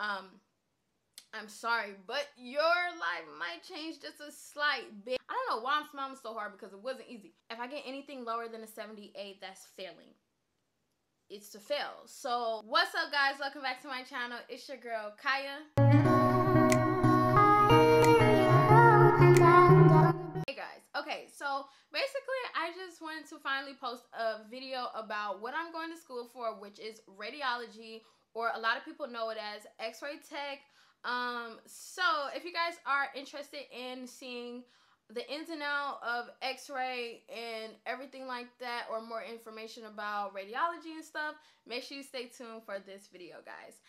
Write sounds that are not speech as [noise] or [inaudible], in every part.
um, I'm sorry, but your life might change just a slight bit. I don't know why I'm smiling so hard because it wasn't easy. If I get anything lower than a 78, that's failing. It's to fail. So, what's up, guys? Welcome back to my channel. It's your girl, Ciah. Hey guys, okay, so basically I just wanted to finally post a video about what I'm going to school for, which is radiology, or a lot of people know it as x-ray tech, um, so if you guys are interested in seeing the ins and out of x-ray and everything like that or more information about radiology and stuff, make sure you stay tuned for this video, guys.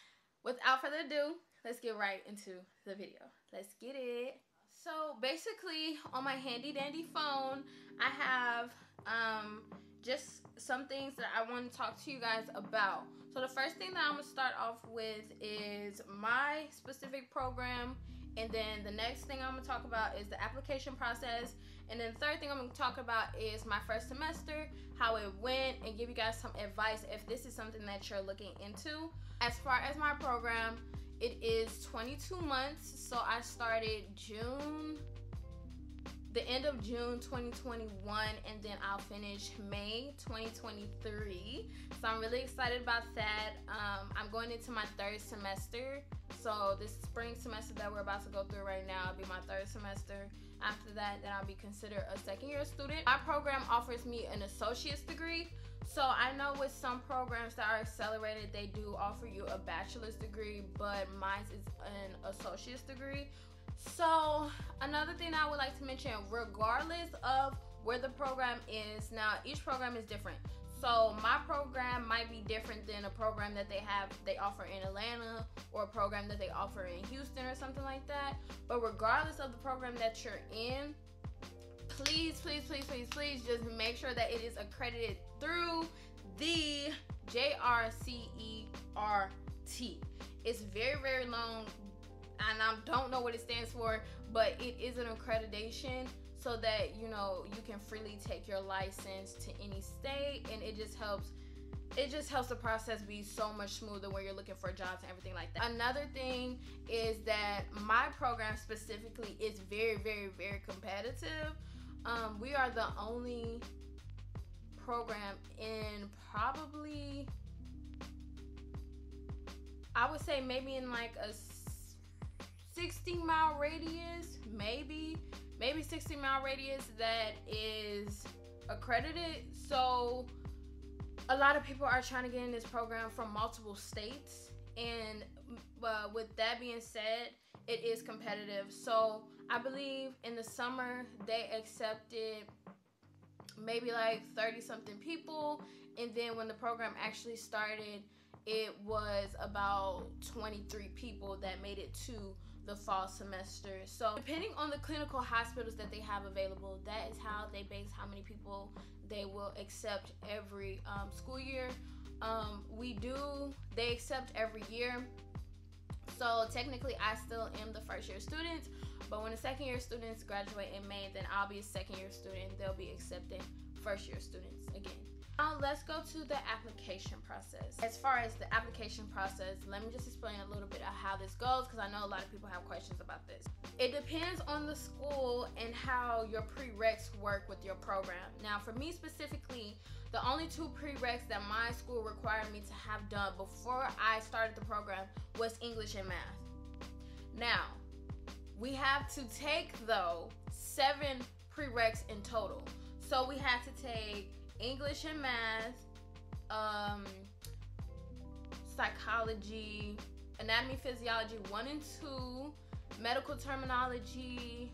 Without further ado, let's get right into the video. Let's get it. So basically on my handy dandy phone, I have um, just some things that I want to talk to you guys about. So the first thing that I'm gonna start off with is my specific program, and then the next thing I'm gonna talk about is the application process, and then the third thing I'm gonna talk about is my first semester, how it went, and give you guys some advice if this is something that you're looking into. As far as my program, it is 22 months, so I started June the end of June 2021 and then I'll finish May 2023. So I'm really excited about that. Um, I'm going into my third semester. So this spring semester that we're about to go through right now will be my third semester. After that, then I'll be considered a second year student. My program offers me an associate's degree. So I know with some programs that are accelerated, they do offer you a bachelor's degree, but mine is an associate's degree, so another thing I would like to mention, regardless of where the program is, now each program is different. So my program might be different than a program that they have they offer in Atlanta or a program that they offer in Houston or something like that. But regardless of the program that you're in, please, please, please, please, please just make sure that it is accredited through the JRCERT. It's very, very long and I don't know what it stands for, but it is an accreditation so that you know you can freely take your license to any state and it just helps it just helps the process be so much smoother when you're looking for jobs and everything like that. Another thing is that my program specifically is very, very, very competitive. Um, we are the only program in probably, I would say maybe in like a 60 mile radius, maybe, maybe 60 mile radius that is accredited. So a lot of people are trying to get in this program from multiple states. And uh, with that being said, it is competitive. So I believe in the summer they accepted maybe like 30 something people. And then when the program actually started, it was about 23 people that made it to the fall semester. So depending on the clinical hospitals that they have available, that is how they base how many people they will accept every um, school year. Um, we do, they accept every year. So technically I still am the first year student, but when the second year students graduate in May, then I'll be a second year student. They'll be accepting first year students again. Now let's go to the application process. As far as the application process, let me just explain a little bit of how this goes because I know a lot of people have questions about this. It depends on the school and how your prereqs work with your program. Now for me specifically, the only two prereqs that my school required me to have done before I started the program was English and math. Now, we have to take though seven prereqs in total. So we have to take English and math, um, psychology, anatomy, physiology one and two, medical terminology,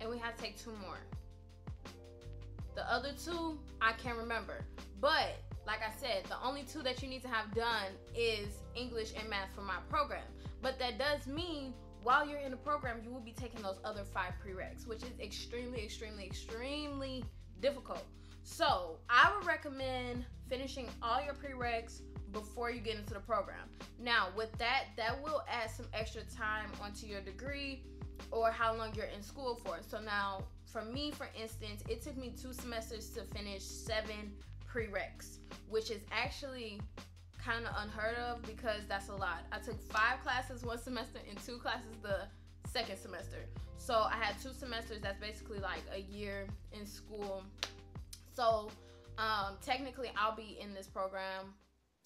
and we have to take two more. The other two, I can't remember. But like I said, the only two that you need to have done is English and math for my program. But that does mean while you're in the program, you will be taking those other five prereqs, which is extremely, extremely, extremely difficult. So I would recommend finishing all your prereqs before you get into the program. Now, with that, that will add some extra time onto your degree or how long you're in school for. So now, for me, for instance, it took me two semesters to finish seven prereqs, which is actually kind of unheard of because that's a lot. I took five classes one semester and two classes the second semester. So I had two semesters. That's basically like a year in school. So um, technically, I'll be in this program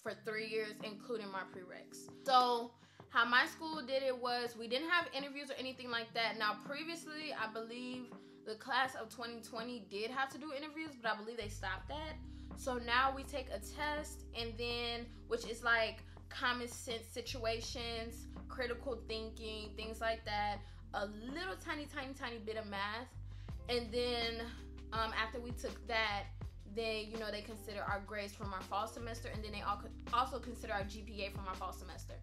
for three years, including my prereqs. So how my school did it was we didn't have interviews or anything like that. Now, previously, I believe the class of 2020 did have to do interviews, but I believe they stopped that. So now we take a test, and then which is like common sense situations, critical thinking, things like that. A little tiny, tiny, tiny bit of math, and then um, after we took that, then you know they consider our grades from our fall semester, and then they also consider our GPA from our fall semester.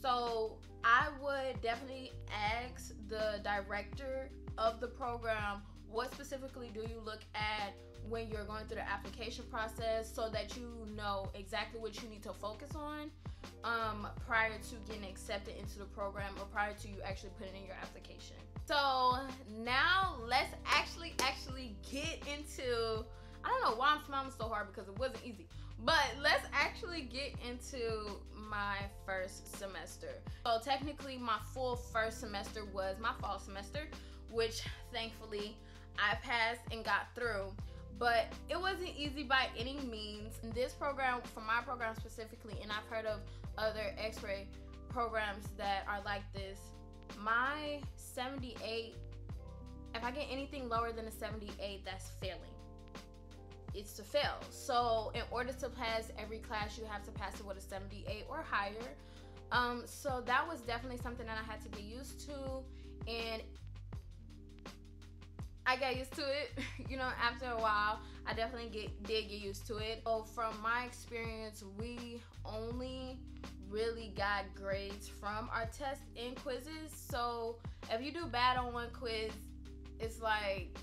So I would definitely ask the director of the program what specifically do you look at when you're going through the application process so that you know exactly what you need to focus on um, prior to getting accepted into the program or prior to you actually putting in your application. So now let's actually actually get into I don't know why I'm smiling so hard because it wasn't easy. But let's actually get into my first semester. So technically my full first semester was my fall semester, which thankfully I passed and got through but it wasn't easy by any means. This program, for my program specifically, and I've heard of other x ray programs that are like this, my 78, if I get anything lower than a 78, that's failing. It's to fail. So, in order to pass every class, you have to pass it with a 78 or higher. Um, so, that was definitely something that I had to get used to. And I got used to it. [laughs] you know, after a while, I definitely get did get used to it. So from my experience, we only really got grades from our tests and quizzes. So if you do bad on one quiz, it's like,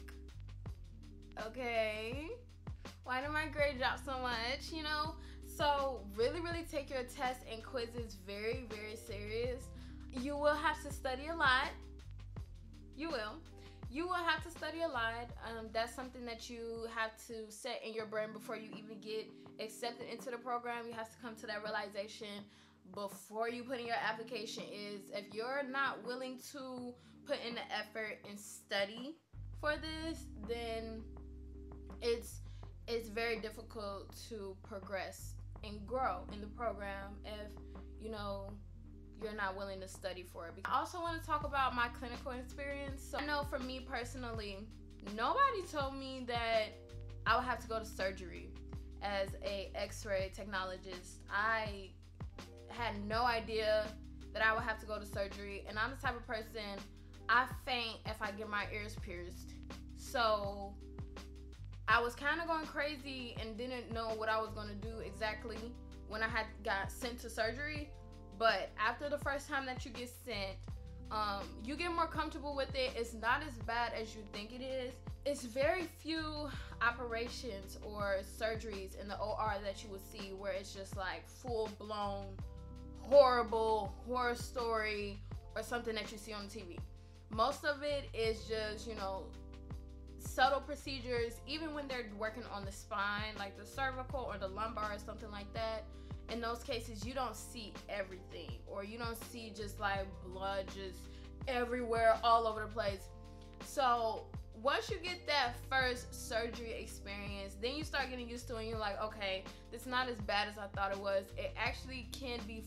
okay, why did my grade drop so much? You know. So really, really take your tests and quizzes very, very serious. You will have to study a lot. You will you will have to study a lot. Um, that's something that you have to set in your brain before you even get accepted into the program. You have to come to that realization before you put in your application is if you're not willing to put in the effort and study for this, then it's it's very difficult to progress and grow in the program if you know you're not willing to study for it. I also want to talk about my clinical experience. So I know for me personally, nobody told me that I would have to go to surgery as a x-ray technologist. I had no idea that I would have to go to surgery and I'm the type of person I faint if I get my ears pierced. So I was kind of going crazy and didn't know what I was going to do exactly when I had got sent to surgery. But after the first time that you get sent, um, you get more comfortable with it. It's not as bad as you think it is. It's very few operations or surgeries in the OR that you would see where it's just like full blown horrible horror story or something that you see on TV. Most of it is just, you know, subtle procedures, even when they're working on the spine, like the cervical or the lumbar or something like that in those cases you don't see everything or you don't see just like blood just everywhere all over the place. So once you get that first surgery experience then you start getting used to it and you're like okay it's not as bad as i thought it was. It actually can be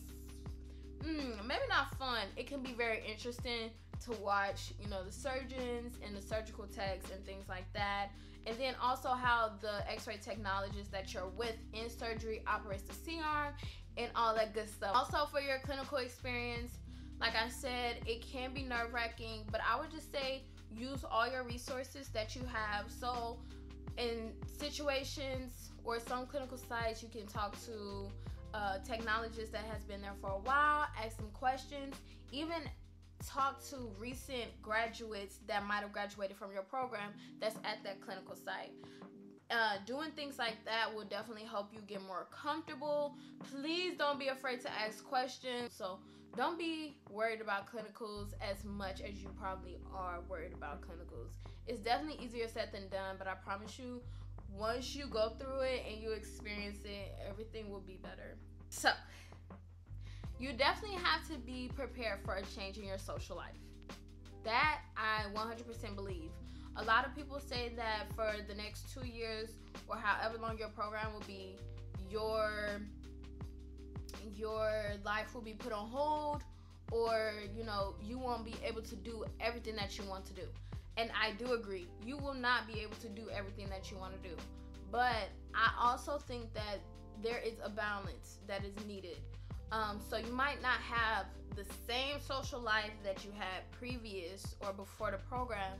mm, maybe not fun. It can be very interesting to watch you know the surgeons and the surgical techs and things like that and then also how the x-ray technologist that you're with in surgery operates the C-arm and all that good stuff. Also for your clinical experience, like I said, it can be nerve-wracking, but I would just say use all your resources that you have. So in situations or some clinical sites, you can talk to a technologist that has been there for a while, ask some questions, even talk to recent graduates that might have graduated from your program that's at that clinical site. Uh, doing things like that will definitely help you get more comfortable. Please don't be afraid to ask questions. So don't be worried about clinicals as much as you probably are worried about clinicals. It's definitely easier said than done, but I promise you, once you go through it and you experience it, everything will be better. So, you definitely have to be prepared for a change in your social life. That I 100% believe. A lot of people say that for the next two years or however long your program will be, your your life will be put on hold or you know you won't be able to do everything that you want to do and i do agree you will not be able to do everything that you want to do but i also think that there is a balance that is needed um, so you might not have the same social life that you had previous or before the program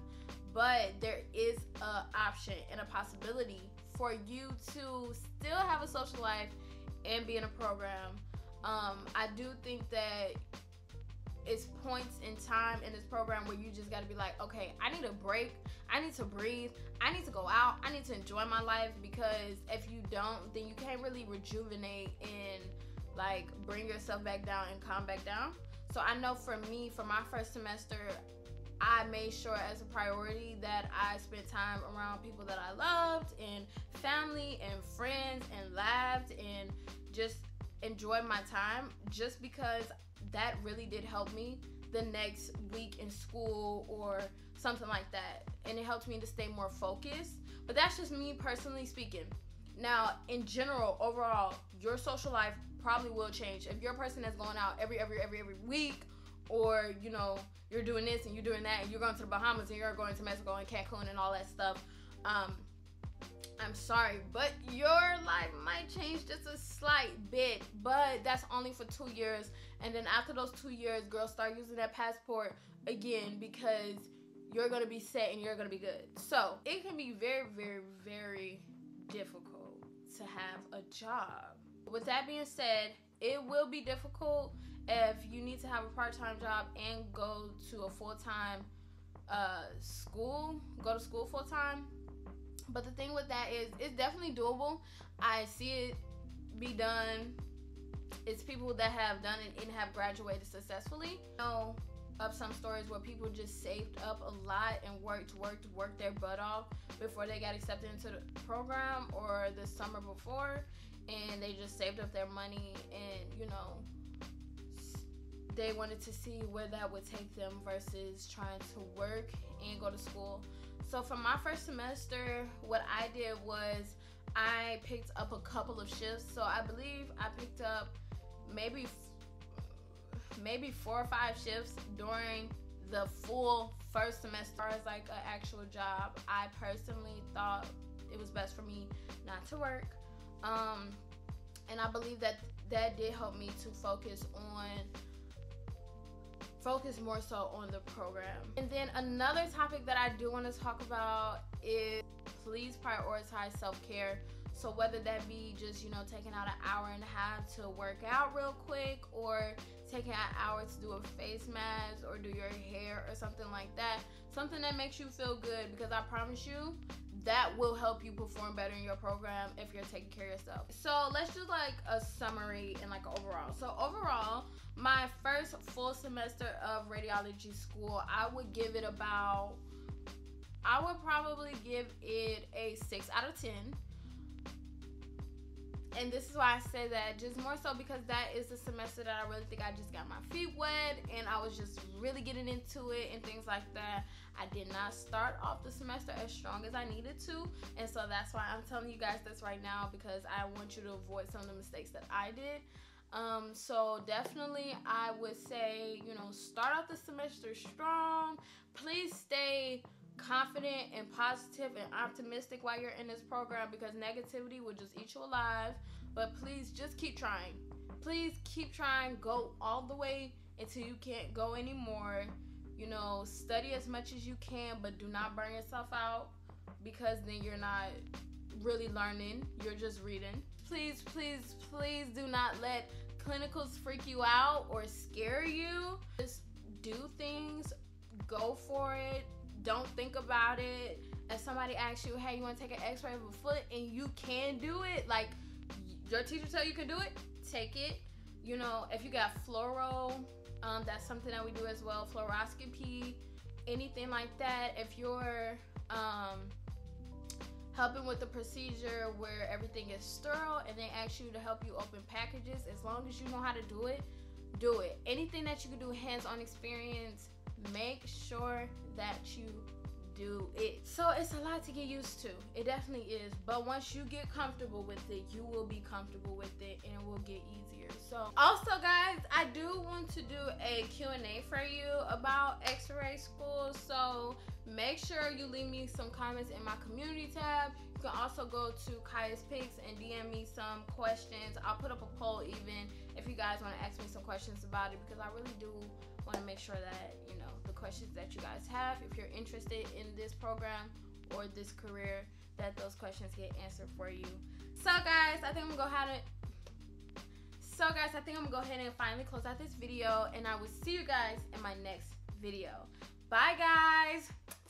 but there is a option and a possibility for you to still have a social life and be in a program um, I do think that it's points in time in this program where you just got to be like, okay, I need a break. I need to breathe. I need to go out. I need to enjoy my life because if you don't, then you can't really rejuvenate and like bring yourself back down and calm back down. So I know for me, for my first semester, I made sure as a priority that I spent time around people that I loved and family and friends and laughed and just enjoyed my time just because that really did help me the next week in school or something like that. And it helped me to stay more focused. But that's just me personally speaking. Now, in general, overall, your social life probably will change. If you're a person that's going out every every every every week or, you know, you're doing this and you're doing that and you're going to the Bahamas and you're going to Mexico and Cancun and all that stuff, um, I'm sorry, but your life might change just a slight bit, but that's only for two years. And then after those two years, girls start using that passport again because you're gonna be set and you're gonna be good. So it can be very, very, very difficult to have a job. With that being said, it will be difficult if you need to have a part-time job and go to a full-time uh, school, go to school full-time but the thing with that is, it's definitely doable. I see it be done. It's people that have done it and have graduated successfully. You know of some stories where people just saved up a lot and worked, worked, worked their butt off before they got accepted into the program or the summer before, and they just saved up their money and you know they wanted to see where that would take them versus trying to work and go to school. So for my first semester, what I did was I picked up a couple of shifts. So I believe I picked up maybe maybe four or five shifts during the full first semester as like an actual job. I personally thought it was best for me not to work. Um, and I believe that that did help me to focus on focus more so on the program. And then another topic that I do want to talk about is please prioritize self-care. So whether that be just, you know, taking out an hour and a half to work out real quick or taking an hour to do a face mask or do your hair or something like that. Something that makes you feel good because I promise you that will help you perform better in your program if you're taking care of yourself. So let's do like a summary and like overall. So overall, my first full semester of radiology school, I would give it about I would probably give it a 6 out of 10 and this is why I say that just more so because that is the semester that I really think I just got my feet wet and I was just really getting into it and things like that. I did not start off the semester as strong as I needed to, and so that's why I'm telling you guys this right now because I want you to avoid some of the mistakes that I did. Um, so definitely I would say, you know, start off the semester strong. Please stay confident and positive and optimistic while you're in this program because negativity will just eat you alive. But please just keep trying. Please keep trying. Go all the way until you can't go anymore. You know, study as much as you can, but do not burn yourself out because then you're not really learning. You're just reading. Please, please, please do not let clinicals freak you out or scare you. Just do things, go for it don't think about it. If somebody asks you, hey, you want to take an x-ray of a foot and you can do it, like your teacher tell you can do it, take it. You know, if you got fluoro, um, that's something that we do as well. Fluoroscopy, anything like that. If you're um, helping with the procedure where everything is sterile and they ask you to help you open packages as long as you know how to do it do it anything that you can do hands-on experience make sure that you do it. So it's a lot to get used to. It definitely is. But once you get comfortable with it you will be comfortable with it and it will get easier. So also guys i do want to do a q&a for you about x-ray school. So make sure you leave me some comments in my community tab. You can also go to Ciahspix and DM me some questions. I'll put up a poll even if you guys want to ask me some questions about it because I really do want to make sure that, you know, the questions that you guys have, if you're interested in this program or this career, that those questions get answered for you. So guys, I think I'm gonna go ahead and so guys, I think I'm gonna go ahead and finally close out this video and I will see you guys in my next video. Bye guys!